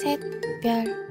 셋, 별.